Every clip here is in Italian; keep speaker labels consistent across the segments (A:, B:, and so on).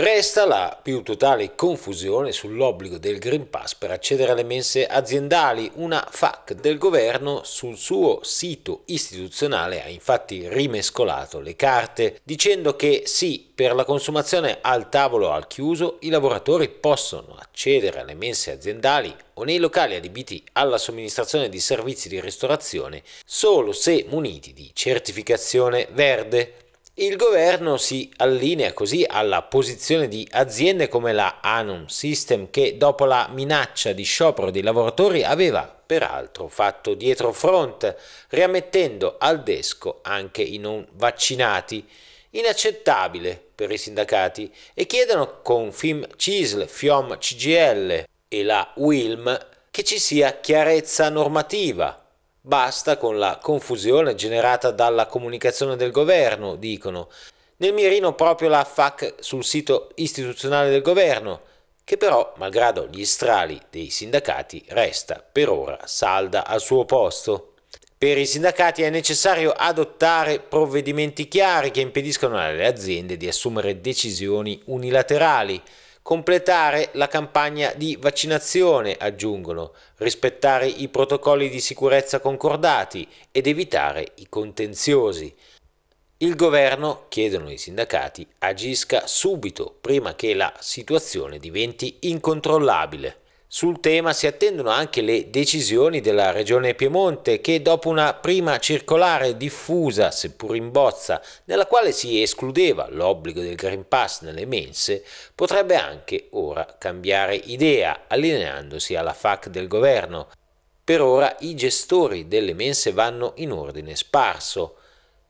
A: Resta la più totale confusione sull'obbligo del Green Pass per accedere alle mense aziendali. Una FAC del governo sul suo sito istituzionale ha infatti rimescolato le carte dicendo che sì, per la consumazione al tavolo al chiuso i lavoratori possono accedere alle mense aziendali o nei locali adibiti alla somministrazione di servizi di ristorazione solo se muniti di certificazione verde. Il governo si allinea così alla posizione di aziende come la Anum System che dopo la minaccia di sciopero dei lavoratori aveva peraltro fatto dietro front, riammettendo al desco anche i non vaccinati. Inaccettabile per i sindacati e chiedono con FIM CISL, FIOM CGL e la WILM che ci sia chiarezza normativa Basta con la confusione generata dalla comunicazione del governo, dicono. Nel mirino proprio la FAC sul sito istituzionale del governo, che però, malgrado gli strali dei sindacati, resta per ora salda al suo posto. Per i sindacati è necessario adottare provvedimenti chiari che impediscano alle aziende di assumere decisioni unilaterali, completare la campagna di vaccinazione, aggiungono, rispettare i protocolli di sicurezza concordati ed evitare i contenziosi. Il governo, chiedono i sindacati, agisca subito prima che la situazione diventi incontrollabile. Sul tema si attendono anche le decisioni della Regione Piemonte che dopo una prima circolare diffusa, seppur in bozza, nella quale si escludeva l'obbligo del Green Pass nelle mense, potrebbe anche ora cambiare idea allineandosi alla FAC del governo. Per ora i gestori delle mense vanno in ordine sparso.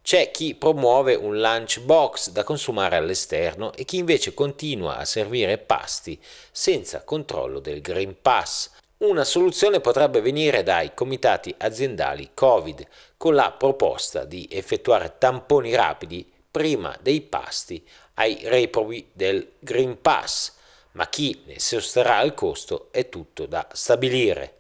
A: C'è chi promuove un lunch box da consumare all'esterno e chi invece continua a servire pasti senza controllo del Green Pass. Una soluzione potrebbe venire dai comitati aziendali Covid con la proposta di effettuare tamponi rapidi prima dei pasti ai reprobi del Green Pass, ma chi ne sosterrà il costo è tutto da stabilire.